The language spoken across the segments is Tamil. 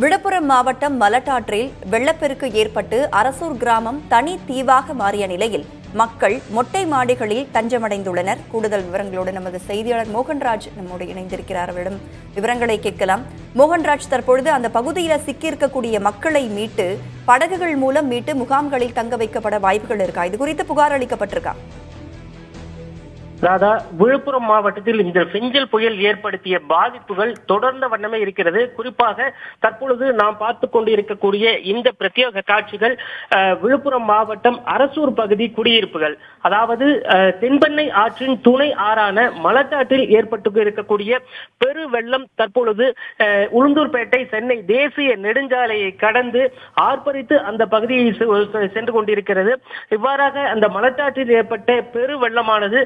விழுப்புரம் மாவட்டம் மலட்டாற்றில் வெள்ளப்பெருக்கு ஏற்பட்டு அரசூர் கிராமம் தனி தீவாக மாறிய நிலையில் மக்கள் மொட்டை மாடிகளில் தஞ்சமடைந்துள்ளனர். கூடுதல் விவரங்களோடு நமது செய்தியாளர் மோகன்ராஜ் நம்மோடு இணைந்திருக்கிறார். அவரிடம் விவரங்களை கேட்கலாம். மோகன்ராஜ் தற்பொழுது அந்த பகுதியில் சிக்கியிருக்கக்கூடிய மக்களை மீட்டு படகுகள் மூலம் மீட்டு முகாம்களில் தங்க வைக்கப்பட வாய்ப்புகள் இருக்கா? இது குறித்து புகார் அளிக்கப்பட்டிருக்கா? ராதா விழுப்புரம் மாவட்டத்தில் இந்த செஞ்சல் புயல் ஏற்படுத்திய பாதிப்புகள் தொடர்ந்த வண்ணமே இருக்கிறது. குறிப்பாக தற்பொழுது நாம் பார்த்து கொண்டிருக்கக்கூடிய இந்த பிரத்யேக காட்சிகள் விழுப்புரம் மாவட்டம் அரசூர் பகுதி குடியிருப்புகள். அதாவது தென்பெண்ணை ஆற்றின் துணை ஆறான மலக்காட்டில் ஏற்பட்டு இருக்கக்கூடிய பெரு வெள்ளம் தற்பொழுது உளுந்தூர்பேட்டை சென்னை தேசிய நெடுஞ்சாலையை கடந்து ஆர்ப்பரித்து அந்த பகுதியை செ- சென்று கொண்டிருக்கிறது. இவ்வாறாக அந்த மலட்டாற்றில் ஏற்பட்ட பெரு வெள்ளமானது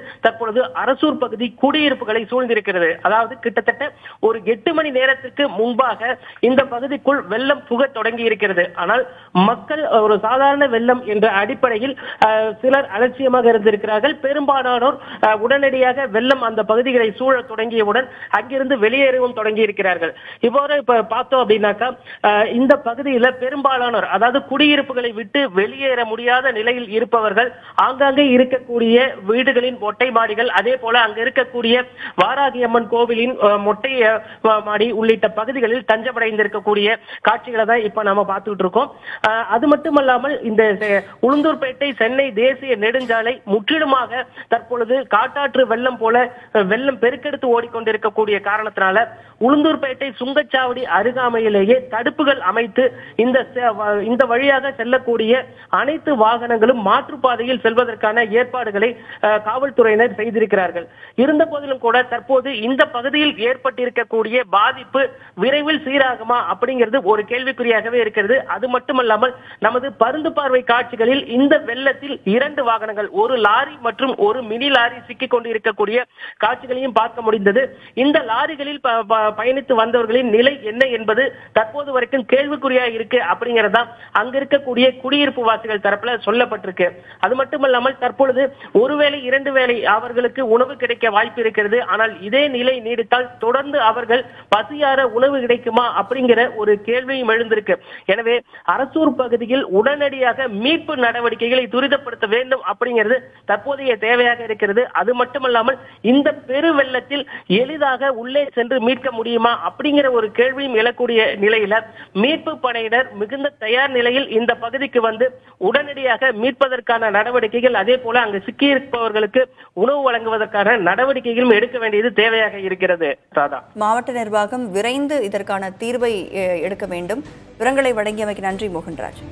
தற்பொழுது அரசூர் பகுதி குடியிருப்புகளை சூழ்ந்திருக்கிறது. அதாவது கிட்டத்தட்ட ஒரு எட்டு மணி நேரத்திற்கு முன்பாக இந்த பகுதிக்குள் வெள்ளம் புக தொடங்கி இருக்கிறது ஆனால் மக்கள் ஒரு சாதாரண வெள்ளம் என்ற அடிப்படையில் சிலர் அலட்சியமாக இருந்திருக்கிறார்கள். பெரும்பாலானோர் உடனடியாக வெள்ளம் அந்த பகுதிகளை சூழ தொடங்கியவுடன் அங்கிருந்து வெளியேறவும் தொடங்கி இருக்கிறார்கள் இவ்வாறு இப்ப பார்த்தோம் அப்படின்னாக்கா இந்த பகுதியில பெரும்பாலானோர் அதாவது குடியிருப்புகளை விட்டு வெளியேற முடியாத நிலையில் இருப்பவர்கள் ஆங்காங்கே இருக்கக்கூடிய வீடுகளின் ஒட்டை மாடி மாடிகள் அதே போல அங்க இருக்கக்கூடிய வாராகி அம்மன் கோவிலின் மொட்டைய மாடி உள்ளிட்ட பகுதிகளில் தஞ்சமடைந்திருக்கக்கூடிய காட்சிகளை தான் இப்ப நாம பார்த்துட்டு இருக்கோம் அது மட்டுமல்லாமல் இந்த செ- உளுந்தூர்பேட்டை சென்னை தேசிய நெடுஞ்சாலை முற்றிலுமாக தற்பொழுது காட்டாற்று வெள்ளம் போல வெள்ளம் பெருக்கெடுத்து ஓடிக்கொண்டிருக்கக்கூடிய காரணத்தினால உளுந்தூர்பேட்டை சுங்கச்சாவடி அருகாமையிலேயே தடுப்புகள் அமைத்து இந்த இந்த வழியாக செல்லக்கூடிய அனைத்து வாகனங்களும் மாற்றுப்பாதையில் செல்வதற்கான ஏற்பாடுகளை காவல்துறையினர் செய்திருக்கிறார்கள். இருந்த போதிலும் கூட தற்போது இந்த பகுதியில் ஏற்பட்டிருக்கக்கூடிய பாதிப்பு விரைவில் சீராகுமா அப்படிங்கிறது ஒரு கேள்விக்குறியாகவே இருக்கிறது. அது மட்டுமல்லாமல் நமது பருந்து பார்வை காட்சிகளில் இந்த வெள்ளத்தில் இரண்டு வாகனங்கள் ஒரு லாரி மற்றும் ஒரு மினி லாரி சிக்கிக் கொண்டிருக்கக்கூடிய காட்சிகளையும் பார்க்க முடிந்தது. இந்த லாரிகளில் பயணித்து வந்தவர்களின் நிலை என்ன என்பது தற்போது வரைக்கும் கேள்விக்குறியா இருக்கு அப்படிங்கறதா அங்க இருக்கக்கூடிய குடியிருப்பு வாசிகள் தரப்புல சொல்லப்பட்டிருக்கு. அது மட்டுமல்லாமல் தற்பொழுது ஒருவேளை இரண்டு வேளை அவர்களுக்கு உணவு கிடைக்க வாய்ப்பு இருக்கிறது. ஆனால் இதே நிலை நீடித்தால் தொடர்ந்து அவர்கள் பசியார உணவு கிடைக்குமா அப்படிங்கிற ஒரு கேள்வியும் எழுந்திருக்கு. எனவே அரசூர் பகுதியில் உடனடியாக மீட்பு நடவடிக்கைகளை துரிதப்படுத்த வேண்டும் அப்படிங்கிறது தற்போதைய தேவையாக இருக்கிறது. அது மட்டுமல்லாமல் இந்த பெரு வெள்ளத்தில் எளிதாக உள்ளே சென்று மீட்க முடியும். அப்படிங்கிற ஒரு கேள்வியும் எழக்கூடிய நிலையில மீட்பு படையினர் மிகுந்த தயார் நிலையில் இந்த பகுதிக்கு வந்து உடனடியாக மீட்பதற்கான நடவடிக்கைகள் அதே போல அங்கு சிக்கியிருப்பவர்களுக்கு உணவு வழங்குவதற்கான நடவடிக்கைகளும் எடுக்க வேண்டியது தேவையாக இருக்கிறது. ராதா. மாவட்ட நிர்வாகம் விரைந்து இதற்கான தீர்வை எடுக்க வேண்டும். விவரங்களை வழங்கியமைக்கு நன்றி மோகன்ராஜ்.